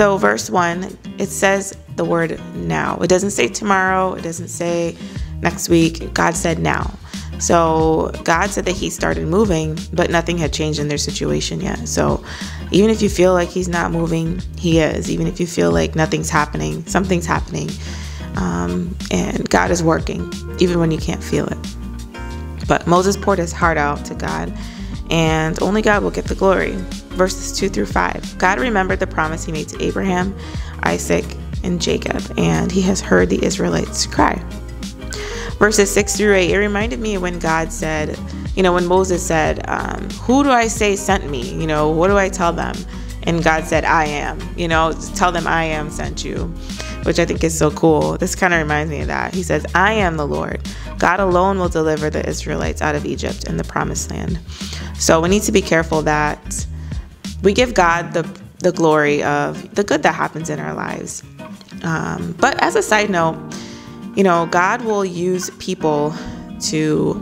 So, verse 1, it says the word now. It doesn't say tomorrow, it doesn't say next week. God said now. So, God said that He started moving, but nothing had changed in their situation yet. So, even if you feel like He's not moving, He is. Even if you feel like nothing's happening, something's happening. Um, and God is working, even when you can't feel it. But Moses poured his heart out to God, and only God will get the glory. Verses 2 through 5 God remembered the promise he made to Abraham, Isaac, and Jacob, and he has heard the Israelites cry. Verses 6 through 8, it reminded me when God said, you know, when Moses said, um, Who do I say sent me? You know, what do I tell them? And God said, I am. You know, tell them I am sent you, which I think is so cool. This kind of reminds me of that. He says, I am the Lord. God alone will deliver the Israelites out of Egypt and the promised land. So we need to be careful that we give God the, the glory of the good that happens in our lives. Um, but as a side note, you know, God will use people to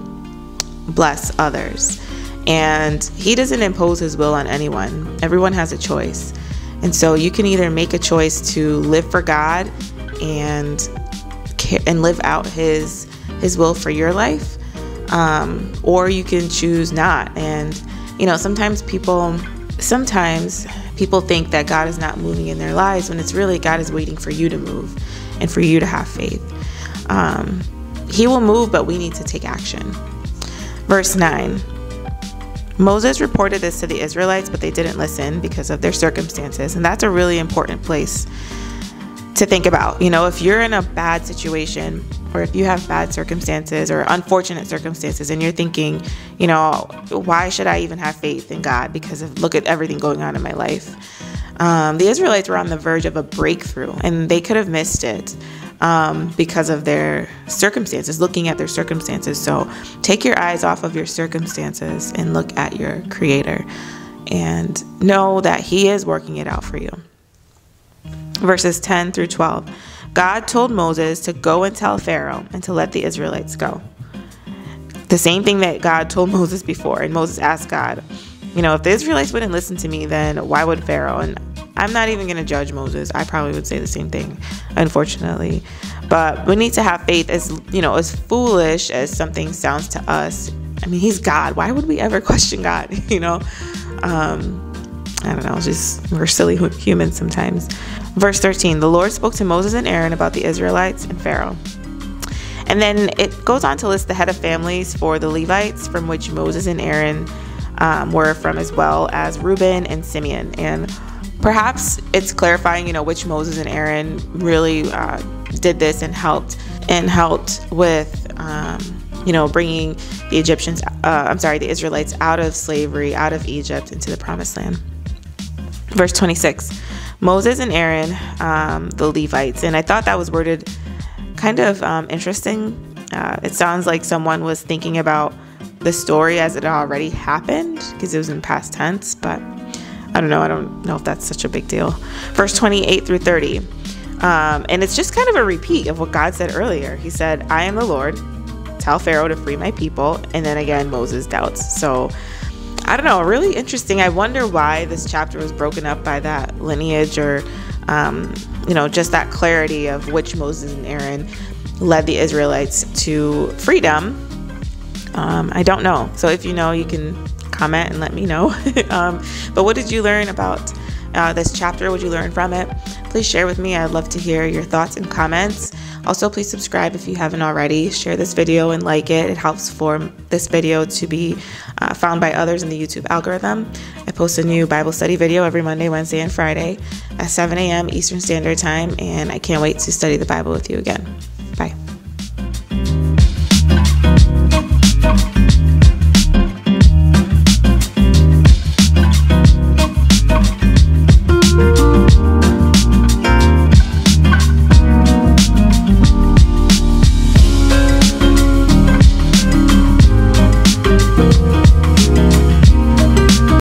bless others. And He doesn't impose His will on anyone, everyone has a choice. And so you can either make a choice to live for God and and live out His His will for your life, um, or you can choose not. And you know, sometimes people sometimes people think that God is not moving in their lives when it's really God is waiting for you to move and for you to have faith. Um, he will move, but we need to take action. Verse 9 Moses reported this to the Israelites, but they didn't listen because of their circumstances. And that's a really important place to think about. You know, if you're in a bad situation or if you have bad circumstances or unfortunate circumstances and you're thinking, you know, why should I even have faith in God because of look at everything going on in my life. Um, the Israelites were on the verge of a breakthrough and they could have missed it um, because of their circumstances, looking at their circumstances. So take your eyes off of your circumstances and look at your Creator and know that He is working it out for you. Verses 10 through 12 God told Moses to go and tell Pharaoh and to let the Israelites go. The same thing that God told Moses before. And Moses asked God, you know, if the Israelites wouldn't listen to me, then why would Pharaoh? And I'm not even going to judge Moses. I probably would say the same thing, unfortunately. But we need to have faith as, you know, as foolish as something sounds to us. I mean, he's God. Why would we ever question God? you know? Um, I don't know, just we're silly humans sometimes. Verse 13 The Lord spoke to Moses and Aaron about the Israelites and Pharaoh. And then it goes on to list the head of families for the Levites, from which Moses and Aaron um, were from, as well as Reuben and Simeon. And Perhaps it's clarifying, you know, which Moses and Aaron really uh, did this and helped and helped with, um, you know, bringing the Egyptians, uh, I'm sorry, the Israelites out of slavery, out of Egypt into the promised land. Verse 26 Moses and Aaron, um, the Levites. And I thought that was worded kind of um, interesting. Uh, it sounds like someone was thinking about the story as it already happened because it was in past tense, but I don't know. I don't know if that's such a big deal. Verse 28 through 30. Um, and it's just kind of a repeat of what God said earlier. He said, I am the Lord. Tell Pharaoh to free my people. And then again, Moses doubts. So I don't know. Really interesting. I wonder why this chapter was broken up by that lineage or, um, you know, just that clarity of which Moses and Aaron led the Israelites to freedom. Um, I don't know. So if you know, you can comment and let me know. um, but what did you learn about uh, this chapter? What you learn from it? Please share with me. I'd love to hear your thoughts and comments. Also, please subscribe if you haven't already. Share this video and like it. It helps for this video to be uh, found by others in the YouTube algorithm. I post a new Bible study video every Monday, Wednesday, and Friday at 7 a.m. Eastern Standard Time, and I can't wait to study the Bible with you again.